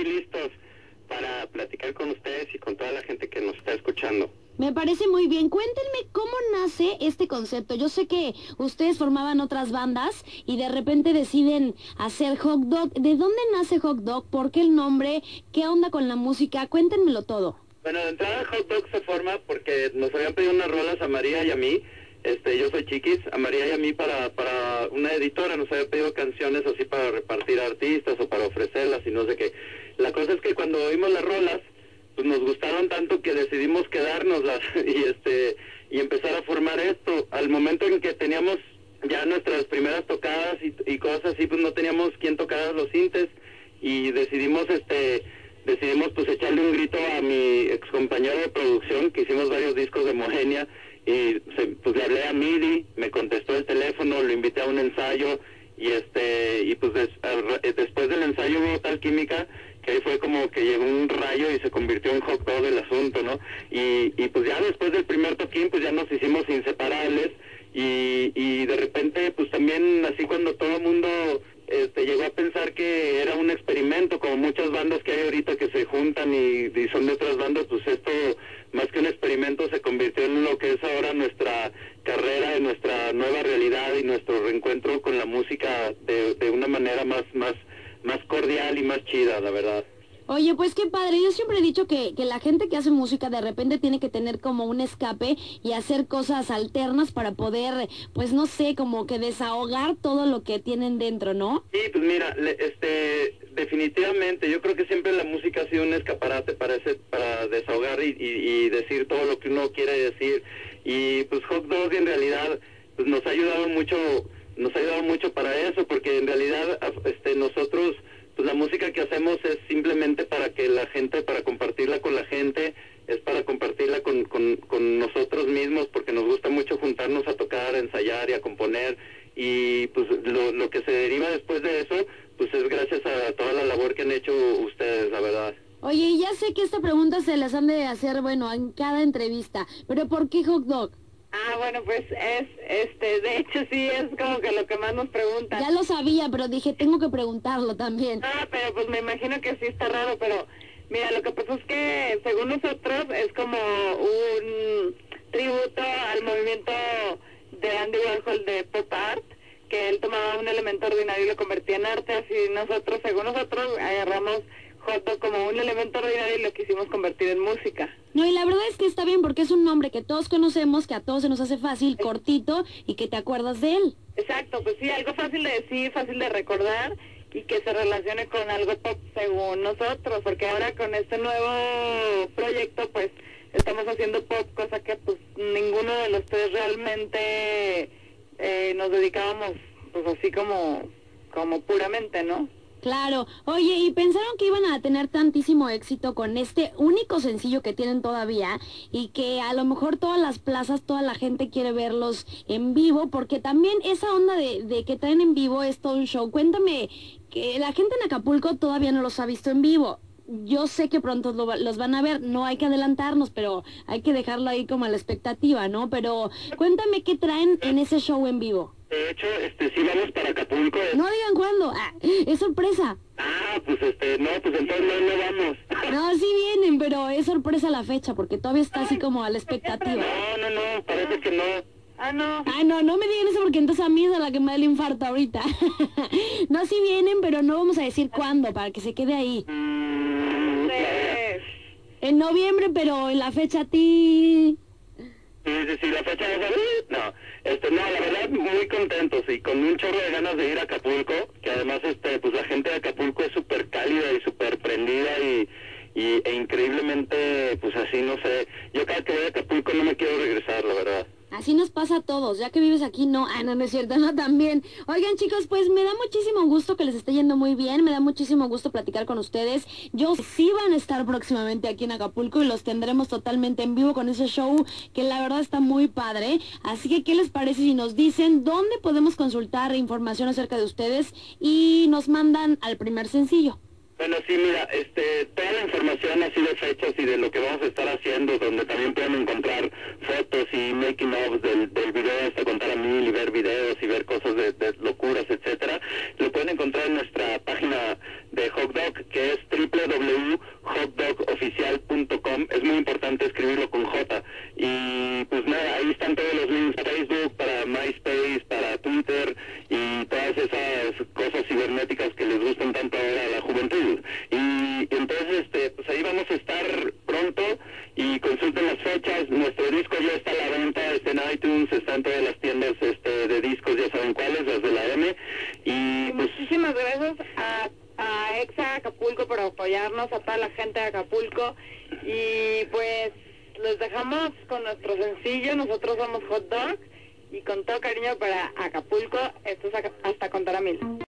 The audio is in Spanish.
aquí listos para platicar con ustedes y con toda la gente que nos está escuchando. Me parece muy bien. Cuéntenme cómo nace este concepto. Yo sé que ustedes formaban otras bandas y de repente deciden hacer Hot Dog. ¿De dónde nace Hot Dog? ¿Por qué el nombre? ¿Qué onda con la música? Cuéntenmelo todo. Bueno, de entrada Hot Dog se forma porque nos habían pedido unas rolas a María y a mí. Este, yo soy Chiquis, a María y a mí para, para una editora nos había pedido canciones así para repartir a artistas o para ofrecerlas y no sé qué. La cosa es que cuando oímos las rolas, pues nos gustaron tanto que decidimos quedárnoslas y este y empezar a formar esto. Al momento en que teníamos ya nuestras primeras tocadas y, y cosas así, pues no teníamos quien tocara los sintes y decidimos este decidimos pues echarle un grito a mi ex compañero de producción que hicimos varios discos de Homogenia y se, pues le hablé a Midi, me contestó el teléfono, lo invité a un ensayo y este y pues eh, después del ensayo hubo tal química que ahí fue como que llegó un rayo y se convirtió en hot dog el asunto, ¿no? Y, y pues ya después del primer toquín pues ya nos hicimos inseparables y, y de repente pues también así cuando todo el mundo este, llegó a pensar que era un experimento, como muchas bandas que hay ahorita que se juntan y, y son de otras bandas, pues esto más que un experimento se convirtió en lo que es ahora nuestra carrera, y y nuestro reencuentro con la música de, de una manera más, más, más cordial y más chida, la verdad. Oye, pues qué padre. Yo siempre he dicho que, que la gente que hace música de repente tiene que tener como un escape y hacer cosas alternas para poder, pues no sé, como que desahogar todo lo que tienen dentro, ¿no? Sí, pues mira, le- este, definitivamente, yo creo que siempre la música ha sido un escaparate para ese, para desahogar y, y- y decir todo lo que uno quiere decir. Y pues Hot Dog en realidad, pues nos ha ayudado mucho, nos ha ayudado mucho para eso, porque en realidad, este, nosotros, pues la música que hacemos es simplemente para que la gente, para compartirla con la gente, es para compartirla con, con, con nosotros mismos, porque nos gusta mucho juntarnos a tocar, a ensayar y a componer, y pues lo, lo que se deriva después de eso, pues es gracias a toda la labor que han hecho ustedes, la verdad. Oye, ya sé que esta pregunta se las han de hacer, bueno, en cada entrevista, pero ¿por qué hot dog? Ah, bueno, pues es, este, de hecho sí es como que lo que más nos preguntan. Ya lo sabía, pero dije, tengo que preguntarlo también. Ah, pero pues me imagino que sí está raro, pero mira, lo que pasa es que según nosotros es como un tributo al movimiento de Andy Warhol de pop art, que él tomaba un elemento ordinario y lo convertía en arte, así nosotros, según nosotros, agarramos como un elemento ordinario y lo quisimos convertir en música. No, y la verdad es que está bien porque es un nombre que todos conocemos, que a todos se nos hace fácil, cortito y que te acuerdas de él. Exacto, pues sí, algo fácil de decir, fácil de recordar y que se relacione con algo pop según nosotros, porque ahora con este nuevo proyecto pues estamos haciendo pop, cosa que pues ninguno de los tres realmente eh, nos dedicábamos pues así como, como puramente, ¿no? Claro. Oye, ¿y pensaron que iban a tener tantísimo éxito con este único sencillo que tienen todavía y que a lo mejor todas las plazas, toda la gente quiere verlos en vivo? Porque también esa onda de, de que traen en vivo es todo un show. Cuéntame, que la gente en Acapulco todavía no los ha visto en vivo. Yo sé que pronto los van a ver, no hay que adelantarnos, pero hay que dejarlo ahí como a la expectativa, ¿no? Pero cuéntame qué traen en ese show en vivo. De hecho, este, sí vamos para Acapulco. No digan cuándo, ah, es sorpresa. Ah, pues este, no, pues entonces no, no vamos. No, sí vienen, pero es sorpresa la fecha porque todavía está así como a la expectativa. No, no, no, parece que no. Ah, no. Ay, no, no me digan eso porque entonces a mí es a la que me da el infarto ahorita. no, sí vienen, pero no vamos a decir cuándo para que se quede ahí. Mm, En noviembre, pero en la fecha a ti... Sí, sí, sí, la fecha de No, este, no, la verdad, muy contentos y con un chorro de ganas de ir a Acapulco, que además, este, pues la gente de Acapulco es súper cálida y súper prendida y, y, e increíblemente, pues así, no sé, yo cada que voy a Acapulco no me quiero regresar, la verdad. Así nos pasa a todos, ya que vives aquí, no, ah, no, no es cierto, no, también. Oigan, chicos, pues me da muchísimo gusto que les esté yendo muy bien, me da muchísimo gusto platicar con ustedes. Yo sí van a estar próximamente aquí en Acapulco y los tendremos totalmente en vivo con ese show que la verdad está muy padre. Así que, ¿qué les parece si nos dicen dónde podemos consultar información acerca de ustedes y nos mandan al primer sencillo? Bueno, sí, mira, este, toda la información así de fechas y de lo que vamos a estar haciendo, donde también pueden encontrar fotos y making of del, del video hasta contar a mil y ver videos y ver cosas de, de locuras, etcétera, lo pueden encontrar en nuestra página de Hot Dog, que es www.hotdogoficial.com. Es muy importante escribirlo con J. Y pues nada, ahí están todos los links para Facebook, para MySpace, para Twitter y todas esas cosas cibernéticas que les gustan tanto ahora a la juventud. Y entonces, este, pues ahí vamos a estar pronto y consulten las fechas. Nuestro disco ya está a la venta, en iTunes, está en todas las tiendas este, de discos, ya saben cuáles, las de la M. Y pues Muchísimas gracias a, a Exa Acapulco por apoyarnos, a toda la gente de Acapulco. Y pues los dejamos con nuestro sencillo, nosotros somos Hot Dog. Y con todo cariño para Acapulco, esto es hasta contar a mil.